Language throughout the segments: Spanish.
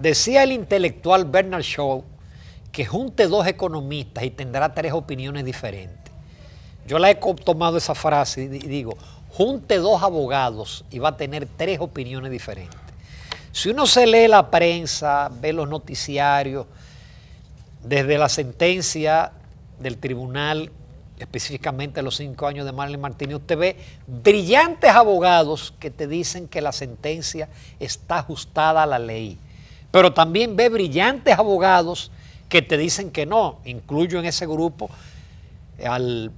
decía el intelectual Bernard Shaw que junte dos economistas y tendrá tres opiniones diferentes. Yo la he tomado esa frase y digo, junte dos abogados y va a tener tres opiniones diferentes. Si uno se lee la prensa, ve los noticiarios, desde la sentencia del tribunal, específicamente los cinco años de Marlene Martínez, usted ve brillantes abogados que te dicen que la sentencia está ajustada a la ley. Pero también ve brillantes abogados que te dicen que no. Incluyo en ese grupo al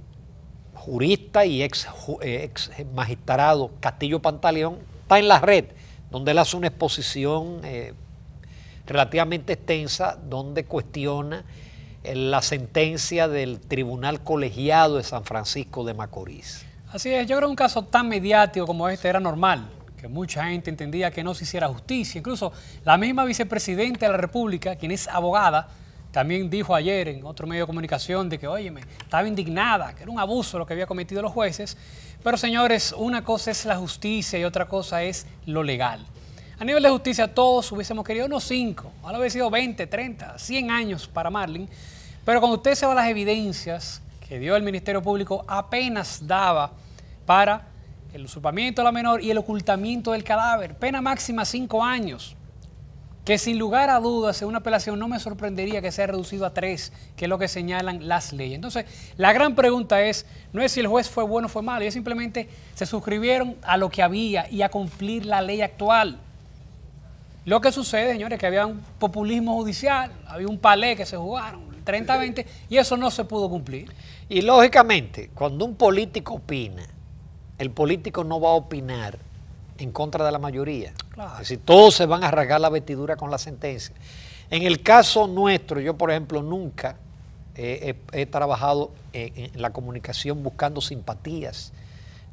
jurista y ex, eh, ex magistrado Castillo Pantaleón, está en la red, donde él hace una exposición eh, relativamente extensa, donde cuestiona eh, la sentencia del Tribunal Colegiado de San Francisco de Macorís. Así es, yo creo que un caso tan mediático como este era normal, que mucha gente entendía que no se hiciera justicia. Incluso la misma vicepresidenta de la República, quien es abogada, también dijo ayer en otro medio de comunicación de que, óyeme, estaba indignada, que era un abuso lo que había cometido los jueces. Pero señores, una cosa es la justicia y otra cosa es lo legal. A nivel de justicia todos hubiésemos querido unos 5, ojalá hubiese sido 20, 30, 100 años para Marlin. Pero cuando usted se va a las evidencias que dio el Ministerio Público, apenas daba para el usurpamiento de la menor y el ocultamiento del cadáver. Pena máxima 5 años que sin lugar a dudas en una apelación no me sorprendería que sea reducido a tres, que es lo que señalan las leyes. Entonces, la gran pregunta es, no es si el juez fue bueno o fue malo, ellos simplemente se suscribieron a lo que había y a cumplir la ley actual. Lo que sucede, señores, es que había un populismo judicial, había un palé que se jugaron, 30-20, y eso no se pudo cumplir. Y lógicamente, cuando un político opina, el político no va a opinar en contra de la mayoría. Es decir, todos se van a rasgar la vestidura con la sentencia. En el caso nuestro, yo por ejemplo nunca he, trabajado en, la comunicación buscando simpatías,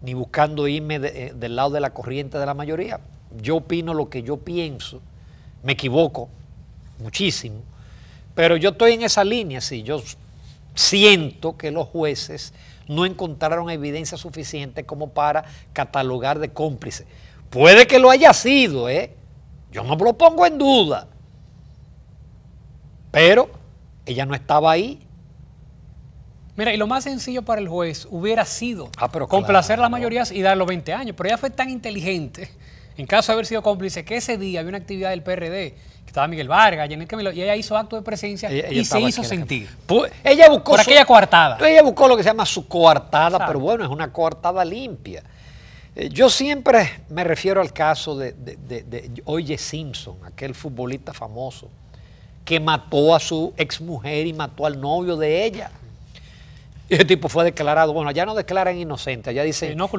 ni buscando irme eh, del lado de la corriente de la mayoría. Yo opino lo que yo pienso, me equivoco muchísimo, pero yo estoy en esa línea, sí, yo siento que los jueces no encontraron evidencia suficiente como para catalogar de cómplice. Puede que lo haya sido, ¿eh? Yo no lo pongo en duda. Pero ella no estaba ahí. Mira, y lo más sencillo para el juez hubiera sido ah, complacer a las mayorías y dar los 20 años. Pero ella fue tan inteligente, en caso de haber sido cómplice, que ese día había una actividad del PRD, que estaba Miguel Vargas, Janet Camilo, y ella hizo acto de presencia y se hizo sentir. ella buscó por aquella coartada. Ella buscó lo que se llama su coartada, pero bueno, es una coartada limpia. Eh, yo siempre me refiero al caso de, de, Oye Simpson, aquel futbolista famoso, que mató a su exmujer y mató al novio de ella. Y ese tipo fue declarado, bueno, ya no declaran inocente, ya dicen no,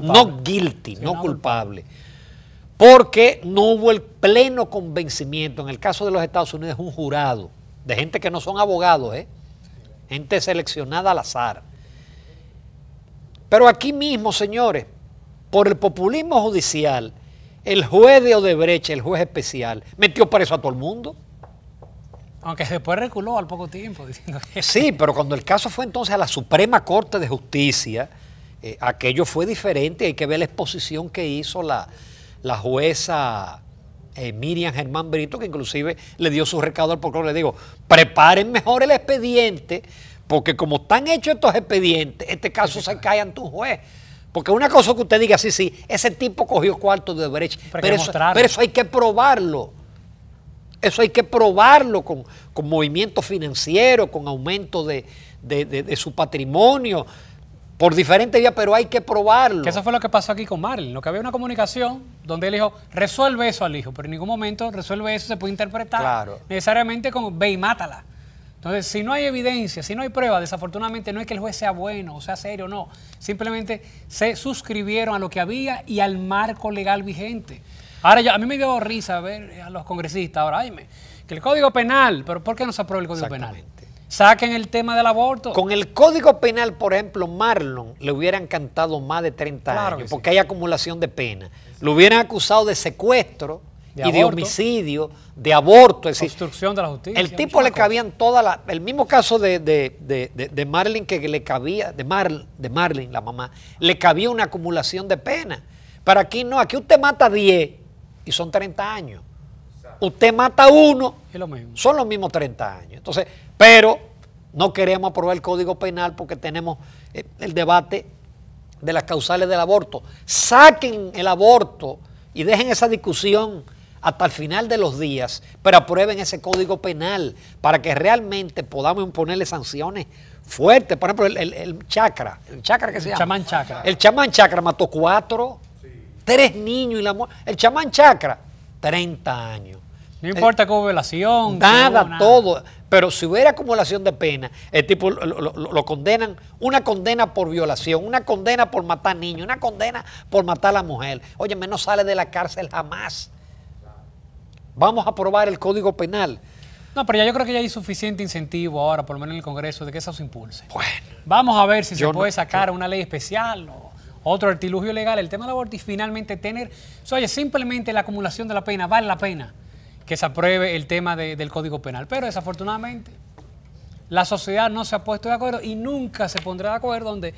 guilty, no, culpable. Porque no hubo el pleno convencimiento. En el caso de los Estados Unidos es un jurado de gente que no son abogados, ¿eh? gente seleccionada al azar. Pero aquí mismo, señores, por el populismo judicial, el juez de Odebrecht, el juez especial, metió preso a todo el mundo. Aunque después reculó al poco tiempo diciendo que... Sí, pero cuando el caso fue entonces a la Suprema Corte de Justicia, eh, aquello fue diferente. Hay que ver la exposición que hizo la, jueza eh, Miriam Germán Brito, que inclusive le dio su recado al procurador. Le digo, preparen mejor el expediente, porque como están hechos estos expedientes, este caso se cae ante un juez. Porque una cosa que usted diga, sí, sí, ese tipo cogió cuarto de Brecht, pero, eso, hay que probarlo. Eso hay que probarlo con, movimiento financiero, con aumento de, su patrimonio, por diferentes vías, pero hay que probarlo. eso fue lo que pasó aquí con Marlon, lo que había una comunicación donde él dijo, resuelve eso al hijo, pero en ningún momento resuelve eso se puede interpretar necesariamente como ve y mátala. Entonces, si no hay evidencia, si no hay prueba, desafortunadamente no es que el juez sea bueno o sea serio, no. Simplemente se suscribieron a lo que había y al marco legal vigente. Ahora, a mí me dio risa ver a los congresistas, ahora, ay, que el Código Penal, pero ¿por qué no se aprueba el Código Penal? Saquen el tema del aborto. Con el Código Penal, por ejemplo, Marlon le hubieran cantado más de 30 años, porque hay acumulación de pena. Lo hubieran acusado de secuestro y de homicidio, de aborto. Es Obstrucción de la justicia. El tipo le cabían todas las... El mismo caso de, de, Marlin que le cabía, de, Mar, de Marlin, la mamá, le cabía una acumulación de pena. Para aquí no, aquí usted mata 10 y son 30 años. Usted mata a uno, Es lo mismo. son los mismos 30 años. Entonces, pero no queremos aprobar el Código Penal porque tenemos eh, el debate de las causales del aborto. Saquen el aborto y dejen esa discusión hasta el final de los días, pero aprueben ese Código Penal para que realmente podamos imponerle sanciones fuertes. Por ejemplo, el, el- el chakra, el chakra que se El llama. chamán chakra. El chamán chakra mató cuatro, tres niños y la muerte. El chamán chakra, 30 años. No importa que hubo violación. Nada, hubo todo. Pero si hubiera acumulación de pena, el tipo lo, lo- lo- lo condenan, una condena por violación, una condena por matar niños, una condena por matar a la mujer. Oye, no sale de la cárcel jamás. Vamos a aprobar el Código Penal. No, pero ya yo creo que ya hay suficiente incentivo ahora, por lo menos en el Congreso, de que eso se impulse. Bueno, Vamos a ver si se puede no- sacar una ley especial o otro artilugio legal, el tema del aborto y finalmente tener, oye, simplemente la acumulación de la pena, vale la pena que se apruebe el tema de- del Código Penal. Pero desafortunadamente la sociedad no se ha puesto de acuerdo y nunca se pondrá de acuerdo donde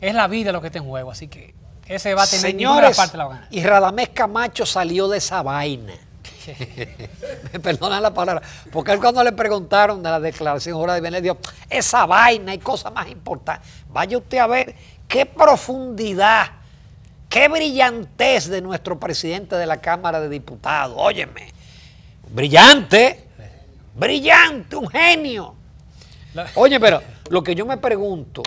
es la vida lo que está en juego. Así que ese debate en ninguna señores, parte la va a ganar. y Radamés Camacho salió de esa vaina. Me perdona la palabra, porque él cuando le preguntaron de la declaración jurada de dijo, esa vaina y cosas más importantes. Vaya usted a ver qué profundidad, qué brillantez de nuestro presidente de la Cámara de Diputados. Óyeme, brillante, brillante, un genio. Oye, pero lo que yo me pregunto,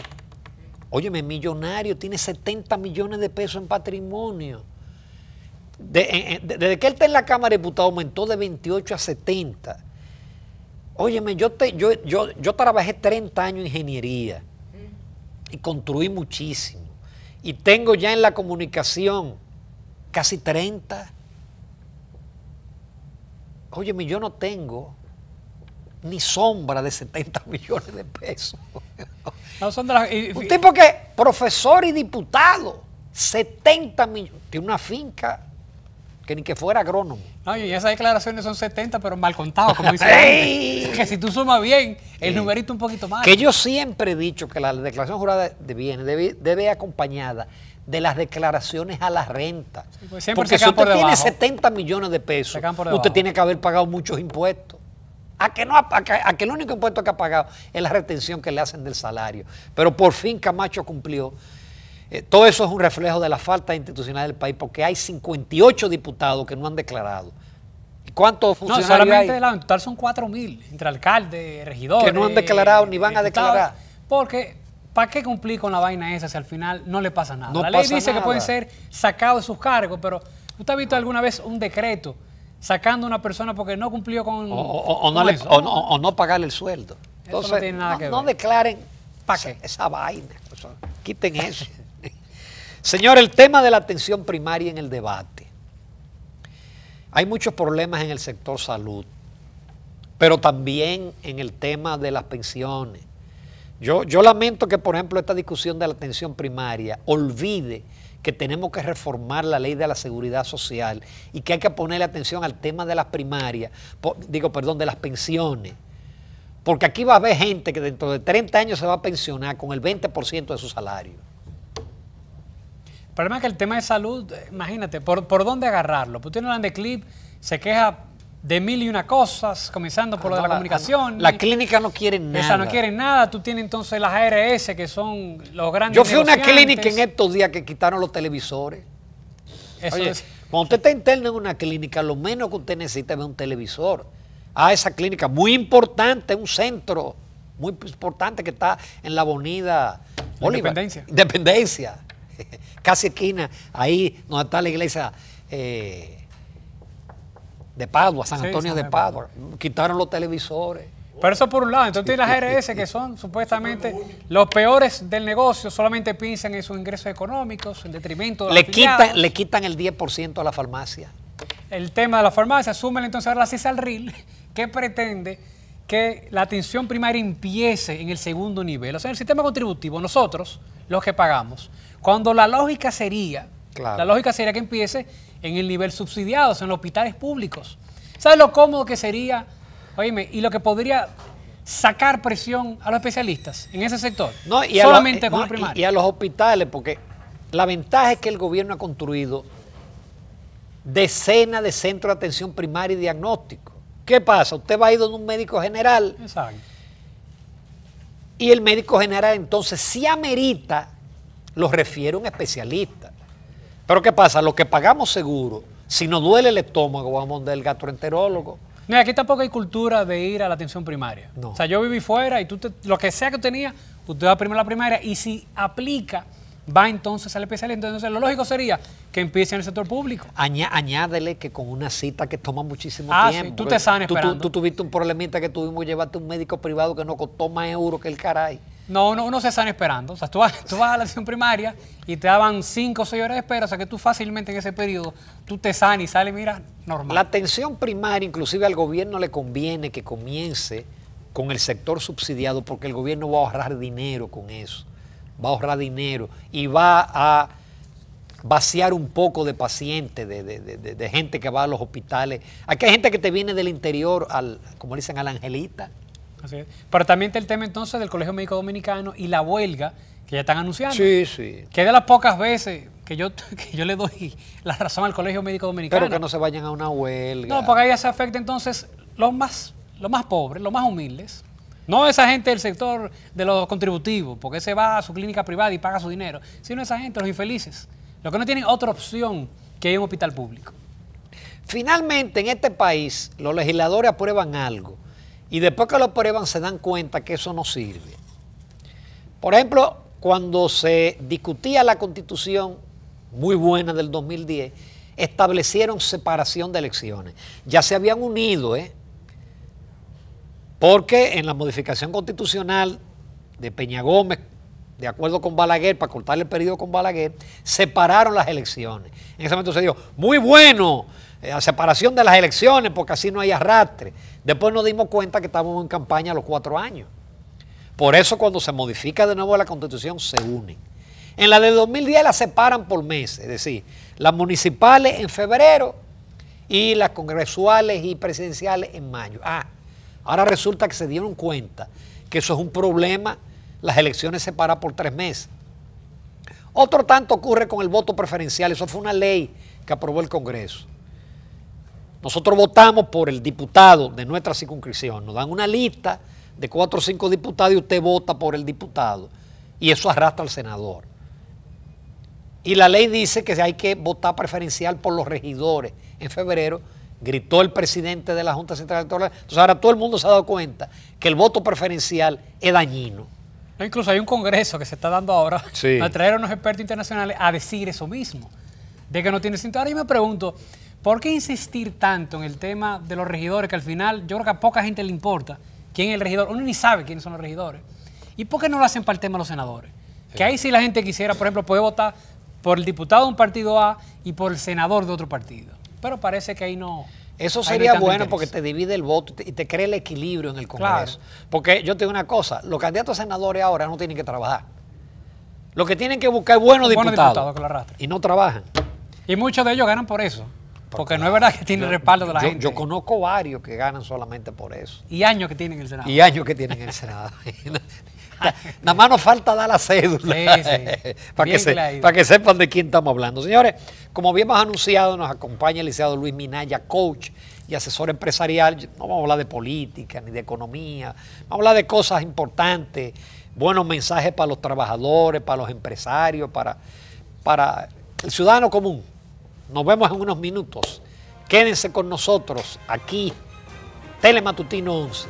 óyeme, millonario, tiene 70 millones de pesos en patrimonio. De- de- desde que él está en la Cámara de Diputados aumentó de 28 a 70. Óyeme, yo, te, yo, yo, yo trabajé 30 años en ingeniería y construí muchísimo. Y tengo ya en la comunicación casi 30. Óyeme, yo no tengo ni sombra de 70 millones de pesos. No, son de y- Un tipo que, profesor y diputado, 70 millones, tiene una finca que ni que fuera agrónomo. No, y esas declaraciones son 70, pero mal contados, como dice ¡Ey! antes. Que si tú sumas bien, el numerito un poquito más. Que yo siempre he dicho que la declaración jurada de bienes debe, debe acompañada de las declaraciones a la renta. Sí, pues Porque si por usted tiene debajo. 70 millones de pesos, usted tiene que haber pagado muchos impuestos. A que, no, a, que, a que el único impuesto que ha pagado es la retención que le hacen del salario. Pero por fin Camacho cumplió. Eh, todo eso es un reflejo de la falta institucional del país, porque hay 58 diputados que no han declarado. ¿Y cuántos No, funcionarios solamente hay? la- en total son 4 mil, entre alcaldes, regidores. Que no han declarado ni van a declarar. Porque, ¿para qué cumplir con la vaina esa si al final no le pasa nada? No la ley pasa dice que pueden ser sacados de sus cargos, pero ¿usted ha visto alguna vez un decreto sacando a una persona porque no cumplió con. O, o- o no le- eso? o no- no pagarle el sueldo. no Entonces, tiene nada no, que no ver. declaren ¿Pa esa, qué? esa vaina. sea, quiten eso. Señor, el tema de la atención primaria en el debate. Hay muchos problemas en el sector salud, pero también en el tema de las pensiones. Yo, lamento que, por ejemplo, esta discusión de la atención primaria olvide que tenemos que reformar la ley de la seguridad social y que hay que ponerle atención al tema de las primarias, digo, perdón, de las pensiones. Porque aquí va a haber gente que dentro de 30 años se va a pensionar con el 20% de su salario. El problema es que el tema de salud, eh, imagínate, ¿por, dónde agarrarlo? Pues tiene de Clip, se queja de mil y una cosas, comenzando por lo de la, comunicación. La clínica no quiere nada. Esa no quieren nada. Tú tienes entonces las ARS, que son los grandes Yo fui a una clínica en estos días que quitaron los televisores. Eso Oye, es- cuando usted está interno en una clínica, lo menos que usted necesita es ver un televisor. A esa clínica muy importante, un centro muy importante que está en la avenida. Independencia. Independencia. Casi esquina, ahí donde está la iglesia eh, de Padua, San Sí, Antonio San de Padua. Padua. Quitaron los televisores. Pero eso por un lado. Entonces las ARS, que son supuestamente los peores del negocio, solamente piensan en sus ingresos económicos, en detrimento de los Le quitan, le quitan el 10% a la farmacia. el tema de la farmacia, súmele entonces ahora la CISALRIL, que pretende que la atención primaria empiece en el segundo nivel. O sea, en el sistema contributivo, nosotros, los que pagamos, cuando la lógica sería, Claro. la lógica sería que empiece en el nivel subsidiado, o sea, en los hospitales públicos. ¿Sabes lo cómodo que sería, oíme, y lo que podría sacar presión a los especialistas en ese sector? No, y a Solamente con no, la primaria. y- y a los hospitales, porque la ventaja es que el gobierno ha construido decenas de centros de atención primaria y diagnóstico. ¿Qué pasa? Usted va a ir donde un médico general Exacto. y el médico general entonces si amerita, lo refiere a un especialista. Pero ¿qué pasa? Lo que pagamos seguro, si nos duele el estómago, vamos del gastroenterólogo. No, aquí tampoco hay cultura de ir a la atención primaria. No. O sea, yo viví fuera y tú te- lo que sea que tenía, usted va primero a la primaria y si aplica, va entonces al especialista. Entonces, lo lógico sería que empiece en el sector público. Añá- añádele que con una cita que toma muchísimo Ah, sí, tiempo. tú porque te sanes tú, tú- esperando. tú tuviste un problemita que tuvimos llevarte a un médico privado que nos costó más euros que el caray. No, uno, uno se están esperando. O sea, tú vas, tú vas a la atención primaria y te daban 5 o 6 horas de espera. O sea, que tú fácilmente en ese periodo, tú te sanas y sales, mira, normal. La atención primaria, inclusive al gobierno le conviene que comience con el sector subsidiado porque el gobierno va a ahorrar dinero con eso. Va a ahorrar dinero y va a vaciar un poco de pacientes, de, de- de- de- de gente que va a los hospitales. Aquí hay gente que te viene del interior, al, como dicen, a la angelita. Así es. Pero también está el tema entonces del Colegio Médico Dominicano y la huelga que ya están anunciando. Sí, sí. Que de las pocas veces que yo, que yo le doy la razón al Colegio Médico Dominicano. Pero que no se vayan a una huelga. No, porque ahí ya se afecta entonces los más, los más pobres, los más humildes. No esa gente del sector de los contributivos, porque ese va a su clínica privada y paga su dinero, sino esa gente, los infelices, los que no tienen otra opción que ir a un hospital público. Finalmente, en este país, los legisladores aprueban algo y después que lo aprueban se dan cuenta que eso no sirve. Por ejemplo, cuando se discutía la constitución muy buena del 2010, establecieron separación de elecciones. Ya se habían unido, ¿eh? Porque en la modificación constitucional de Peña Gómez, de acuerdo con Balaguer, para cortar el periodo con Balaguer, separaron las elecciones. En ese momento se dijo, muy bueno, la separación de las elecciones, porque así no hay arrastre. Después nos dimos cuenta que estábamos en campaña a los cuatro años. Por eso cuando se modifica de nuevo la constitución se unen. En la de 2010 la separan por meses, es decir, las municipales en febrero y las congresuales y presidenciales en mayo. Ah, ahora resulta que se dieron cuenta que eso es un problema, las elecciones se paran por tres meses. Otro tanto ocurre con el voto preferencial, eso fue una ley que aprobó el Congreso. Nosotros votamos por el diputado de nuestra circunscripción, nos dan una lista de cuatro o cinco diputados y usted vota por el diputado y eso arrastra al senador. Y la ley dice que hay que votar preferencial por los regidores. En febrero gritó el presidente de la Junta Central Electoral. Entonces ahora todo el mundo se ha dado cuenta que el voto preferencial es dañino. No, incluso hay un congreso que se está dando ahora Sí. a traer a unos expertos internacionales a decir eso mismo, de que no tiene sentido. Ahora yo me pregunto, ¿por qué insistir tanto en el tema de los regidores que al final yo creo que a poca gente le importa quién es el regidor? Uno ni sabe quiénes son los regidores. ¿Y por qué no lo hacen para el tema de los senadores? Que ahí sí la gente quisiera, por ejemplo, poder votar por el diputado de un partido A y por el senador de otro partido. Pero parece que ahí no... Eso no sería bueno interés. porque te divide el voto y te, crea el equilibrio en el Claro. Congreso. Porque yo te digo una cosa, los candidatos a senadores ahora no tienen que trabajar. Lo que tienen que buscar es buenos Buenos diputados. diputados que lo arrastren. y no trabajan. Y muchos de ellos ganan por eso. Porque no es verdad que tiene respaldo de la yo, gente. yo conozco varios que ganan solamente por eso. Y años que tienen el Senado. Y años que tienen en el Senado. Nada más nos falta dar la cédula. Sí, sí. para, que se- para sepan de quién estamos hablando. Señores, como bien hemos anunciado, nos acompaña el licenciado Luis Minaya, coach y asesor empresarial. No vamos a hablar de política ni de economía. Vamos a hablar de cosas importantes, buenos mensajes para los trabajadores, para los empresarios, para, para el ciudadano común. Nos vemos en unos minutos. Quédense con nosotros aquí, Telematutino 11.